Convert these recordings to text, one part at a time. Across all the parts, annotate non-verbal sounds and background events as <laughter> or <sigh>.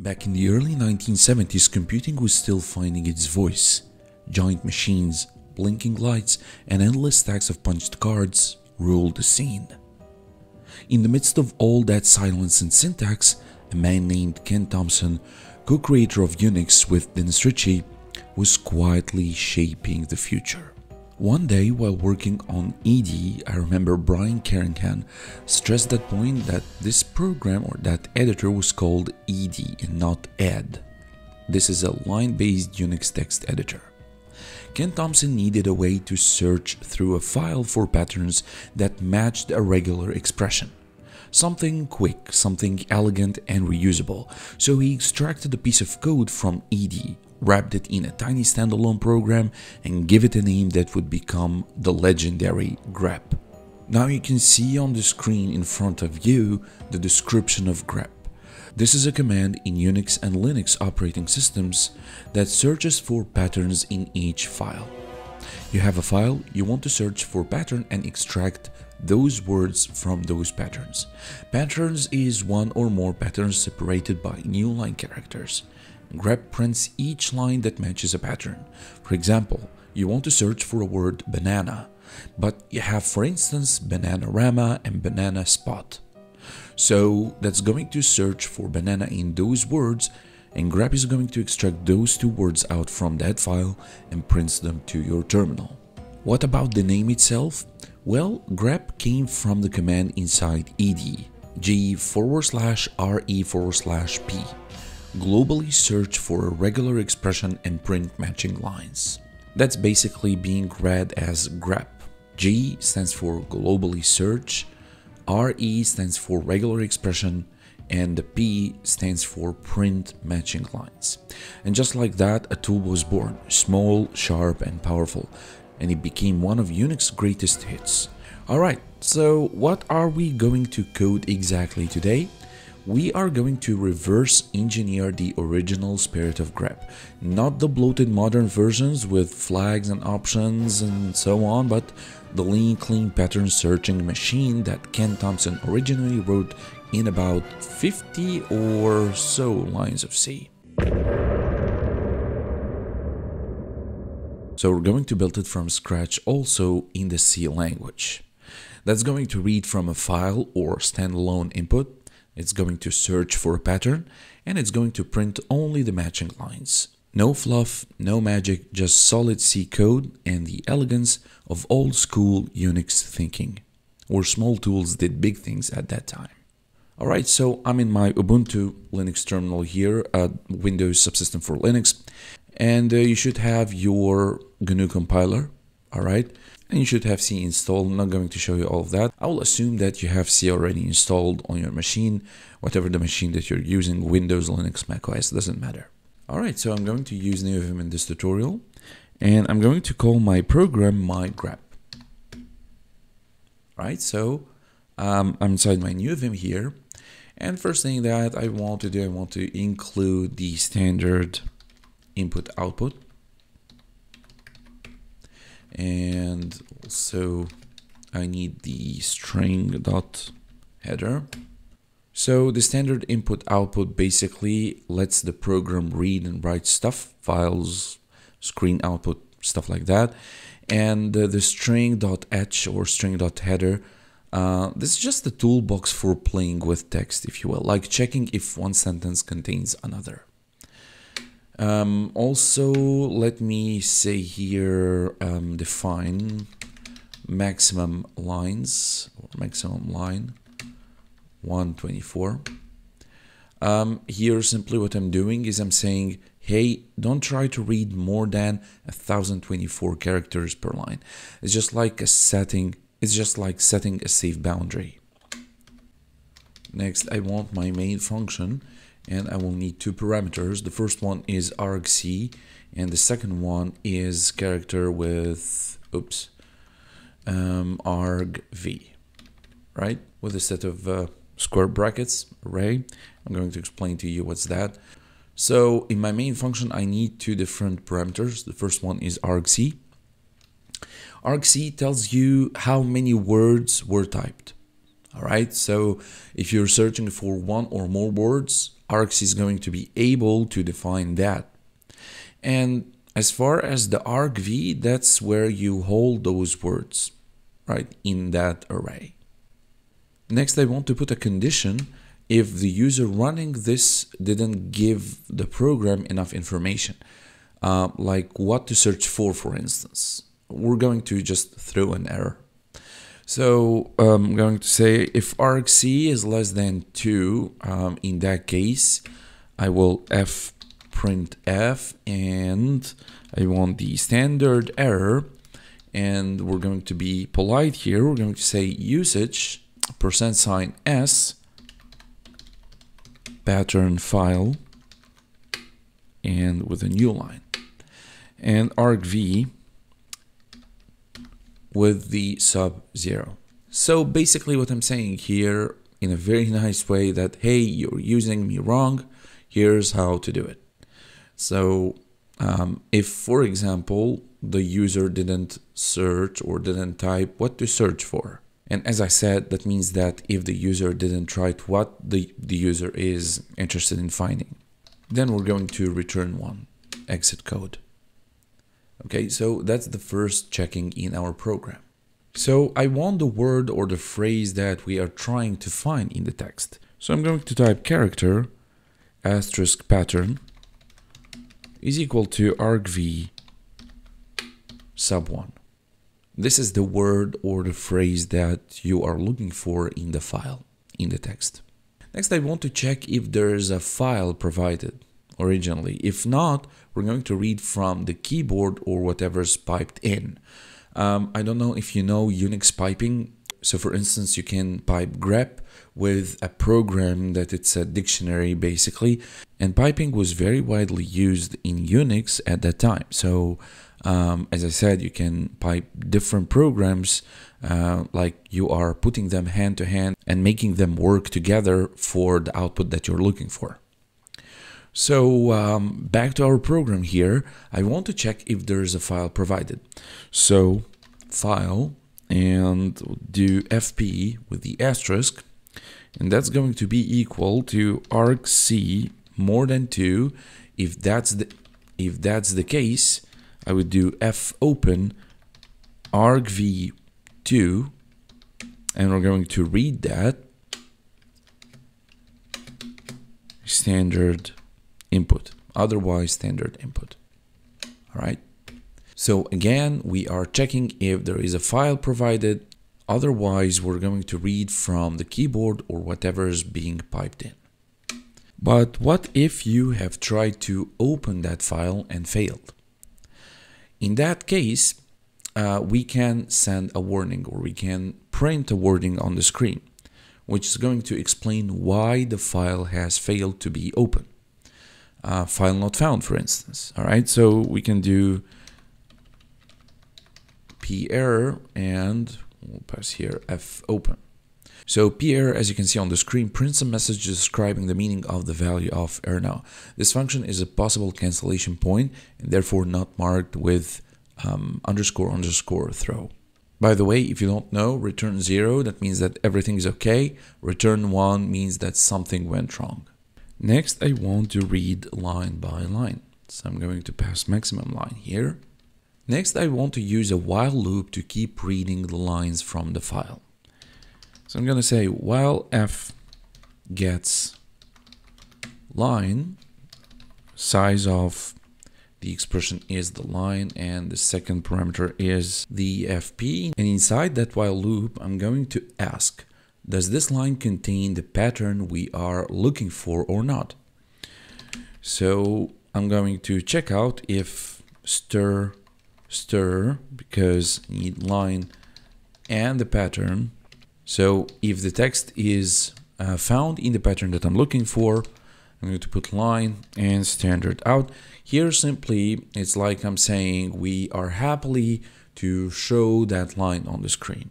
Back in the early 1970s, computing was still finding its voice. Giant machines, blinking lights, and endless stacks of punched cards ruled the scene. In the midst of all that silence and syntax, a man named Ken Thompson, co-creator of Unix with Dennis Ritchie, was quietly shaping the future. One day while working on ED, I remember Brian Kernighan stressed that point that this program or that editor was called ED and not ED. This is a line-based Unix text editor. Ken Thompson needed a way to search through a file for patterns that matched a regular expression. Something quick, something elegant and reusable, so he extracted a piece of code from ED wrapped it in a tiny standalone program and give it a name that would become the legendary grep. Now you can see on the screen in front of you the description of grep. This is a command in Unix and Linux operating systems that searches for patterns in each file. You have a file, you want to search for pattern and extract those words from those patterns. Patterns is one or more patterns separated by new line characters grep prints each line that matches a pattern. For example, you want to search for a word banana, but you have for instance bananarama and banana spot. So that's going to search for banana in those words and grep is going to extract those two words out from that file and prints them to your terminal. What about the name itself? Well, grep came from the command inside ed, g forward slash re forward slash p globally search for a regular expression and print matching lines. That's basically being read as grep. G stands for globally search, RE stands for regular expression, and the P stands for print matching lines. And just like that, a tool was born, small, sharp, and powerful, and it became one of Unix's greatest hits. Alright, so what are we going to code exactly today? We are going to reverse engineer the original spirit of grep. Not the bloated modern versions with flags and options and so on, but the lean, clean pattern searching machine that Ken Thompson originally wrote in about 50 or so lines of C. So we're going to build it from scratch also in the C language. That's going to read from a file or standalone input it's going to search for a pattern and it's going to print only the matching lines. No fluff, no magic, just solid C code and the elegance of old school Unix thinking, where small tools did big things at that time. Alright, so I'm in my Ubuntu Linux terminal here, a Windows subsystem for Linux, and uh, you should have your GNU compiler, alright? And you should have C installed. I'm not going to show you all of that. I will assume that you have C already installed on your machine, whatever the machine that you're using, Windows, Linux, Mac OS, doesn't matter. Alright, so I'm going to use NeoVim in this tutorial, and I'm going to call my program my grep. Right, so um, I'm inside my NeoVim here, and first thing that I want to do, I want to include the standard input output and also I need the string dot header. So the standard input output basically lets the program read and write stuff, files, screen output, stuff like that. And uh, the string.h or string.header, uh, this is just a toolbox for playing with text, if you will, like checking if one sentence contains another. Um, also, let me say here um, define maximum lines or maximum line 124. Um, here simply what I'm doing is I'm saying hey don't try to read more than 1024 characters per line it's just like a setting it's just like setting a safe boundary next I want my main function and I will need two parameters. The first one is argc and the second one is character with, oops, um, argv, right? With a set of uh, square brackets array. I'm going to explain to you what's that. So in my main function, I need two different parameters. The first one is argc. argc tells you how many words were typed. All right, so if you're searching for one or more words, args is going to be able to define that. And as far as the argv, that's where you hold those words, right, in that array. Next, I want to put a condition if the user running this didn't give the program enough information, uh, like what to search for, for instance. We're going to just throw an error. So um, I'm going to say if argc is less than 2, um, in that case, I will f print f and I want the standard error and we're going to be polite here. We're going to say usage percent sign s pattern file and with a new line and argv with the sub zero. So basically what I'm saying here in a very nice way that hey you're using me wrong here's how to do it. So um, if for example the user didn't search or didn't type what to search for and as I said, that means that if the user didn't write what the, the user is interested in finding, then we're going to return one exit code. Okay, so that's the first checking in our program. So I want the word or the phrase that we are trying to find in the text. So I'm going to type character asterisk pattern is equal to argv sub 1. This is the word or the phrase that you are looking for in the file, in the text. Next, I want to check if there is a file provided originally. If not, we're going to read from the keyboard or whatever's piped in. Um, I don't know if you know Unix piping. So for instance, you can pipe grep with a program that it's a dictionary basically. And piping was very widely used in Unix at that time. So um, as I said, you can pipe different programs uh, like you are putting them hand to hand and making them work together for the output that you're looking for. So um, back to our program here, I want to check if there is a file provided. So file and do fp with the asterisk and that's going to be equal to argc more than 2 if that's the if that's the case I would do f open argv2 and we're going to read that. Standard input otherwise standard input. All right? So again we are checking if there is a file provided. Otherwise we're going to read from the keyboard or whatever is being piped in. But what if you have tried to open that file and failed? In that case, uh, we can send a warning or we can print a warning on the screen, which is going to explain why the file has failed to be open. Uh, file not found, for instance. All right, so we can do p error and we'll pass here f open. So error, as you can see on the screen, prints a message describing the meaning of the value of errno. This function is a possible cancellation point and therefore not marked with um, underscore underscore throw. By the way, if you don't know, return 0, that means that everything is okay. Return 1 means that something went wrong. Next, I want to read line by line. So I'm going to pass maximum line here. Next, I want to use a while loop to keep reading the lines from the file. So I'm going to say while f gets line, size of the expression is the line and the second parameter is the fp. And inside that while loop, I'm going to ask, does this line contain the pattern we are looking for or not? So I'm going to check out if stir stir because need line and the pattern so if the text is uh, found in the pattern that I'm looking for, I'm going to put line and standard out. Here simply, it's like I'm saying we are happily to show that line on the screen,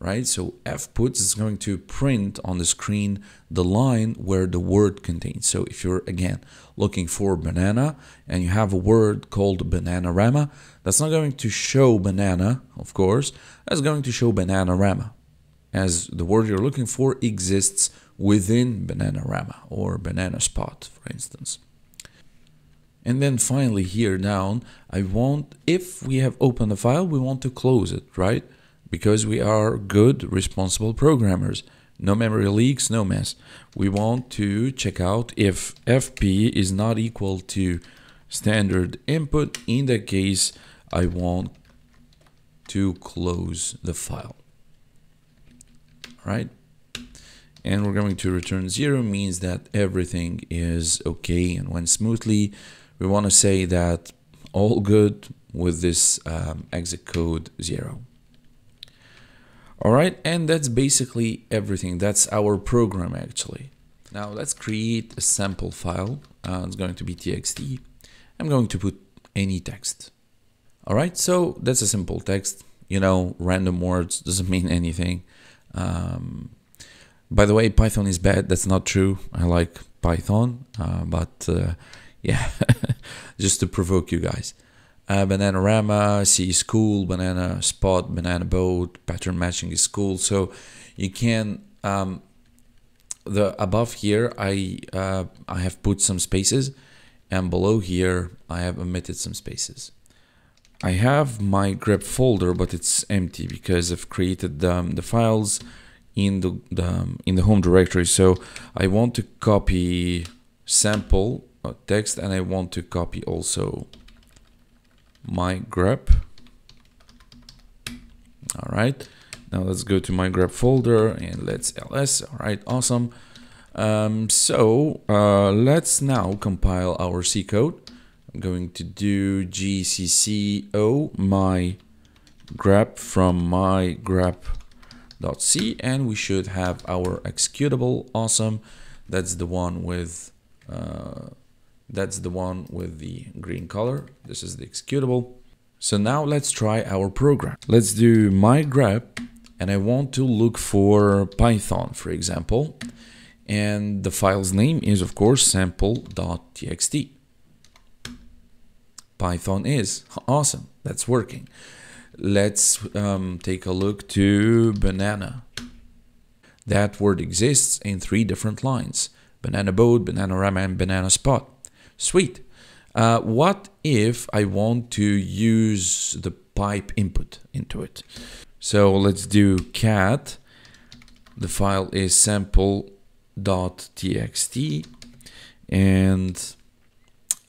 right? So fputs is going to print on the screen the line where the word contains. So if you're, again, looking for banana and you have a word called bananarama, that's not going to show banana, of course, that's going to show bananarama as the word you're looking for exists within Bananarama or Banana Spot, for instance. And then finally here down, I want, if we have opened a file, we want to close it, right? Because we are good, responsible programmers. No memory leaks, no mess. We want to check out if FP is not equal to standard input. In that case, I want to close the file, right? And we're going to return zero means that everything is okay and went smoothly we want to say that all good with this um, exit code 0. Alright, and that's basically everything. That's our program actually. Now let's create a sample file. Uh, it's going to be txt. I'm going to put any text. Alright, so that's a simple text. You know, random words doesn't mean anything. Um, by the way, Python is bad. That's not true. I like Python, uh, but uh, yeah, <laughs> just to provoke you guys. Uh, Bananarama, C is cool, Banana Spot, Banana Boat, pattern matching is cool. So you can um, the above here I uh, I have put some spaces, and below here I have omitted some spaces. I have my grep folder, but it's empty because I've created um, the files in the, the um, in the home directory. So I want to copy sample uh, text and I want to copy also my grep. All right. Now let's go to my grep folder and let's ls. All right, awesome. Um, so uh, let's now compile our C code. I'm going to do gcco my grep from my grep.c and we should have our executable. Awesome. That's the one with uh, that's the one with the green color. This is the executable. So now let's try our program. Let's do my grep and I want to look for Python, for example. And the file's name is of course sample.txt. Python is awesome. That's working. Let's um, take a look to banana. That word exists in three different lines. Banana boat, Bananarama, and banana spot. Sweet. Uh, what if I want to use the pipe input into it? So let's do cat. The file is sample.txt and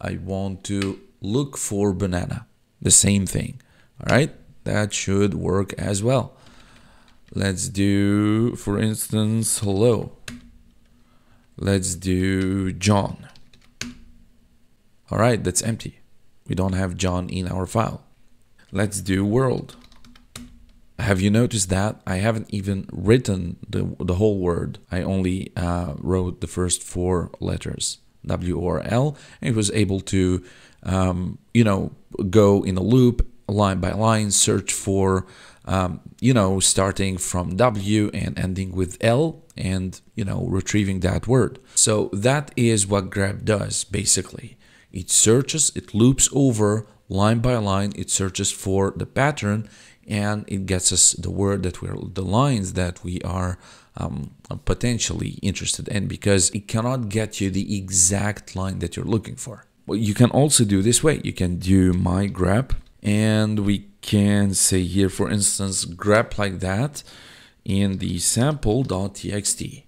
I want to look for banana. The same thing. All right. That should work as well. Let's do, for instance, hello. Let's do John. All right, that's empty. We don't have John in our file. Let's do world. Have you noticed that I haven't even written the, the whole word? I only uh, wrote the first four letters, W or L, and it was able to, um, you know, go in a loop, line by line, search for, um, you know, starting from W and ending with L, and, you know, retrieving that word. So that is what grep does, basically. It searches, it loops over line by line, it searches for the pattern and it gets us the word that we're, the lines that we are um, potentially interested in because it cannot get you the exact line that you're looking for. Well, you can also do this way. You can do my grep and we can say here, for instance, grep like that in the sample.txt.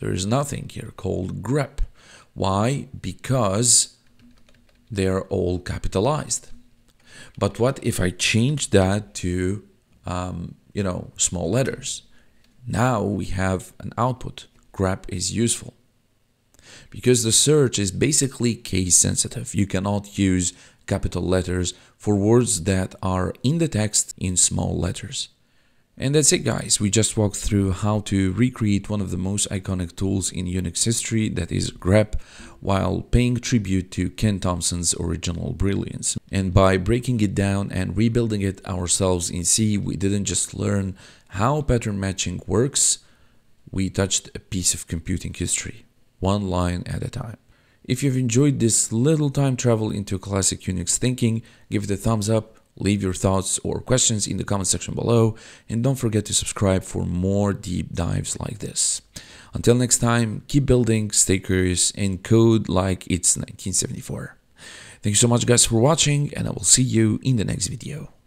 There is nothing here called grep. Why? Because they are all capitalized. But what if I change that to, um, you know, small letters? Now we have an output. grep is useful. Because the search is basically case sensitive. You cannot use capital letters for words that are in the text in small letters. And that's it guys, we just walked through how to recreate one of the most iconic tools in Unix history that is grep while paying tribute to Ken Thompson's original brilliance. And by breaking it down and rebuilding it ourselves in C, we didn't just learn how pattern matching works, we touched a piece of computing history, one line at a time. If you've enjoyed this little time travel into classic Unix thinking, give it a thumbs up, Leave your thoughts or questions in the comment section below and don't forget to subscribe for more deep dives like this. Until next time, keep building, stay curious, and code like it's 1974. Thank you so much guys for watching and I will see you in the next video.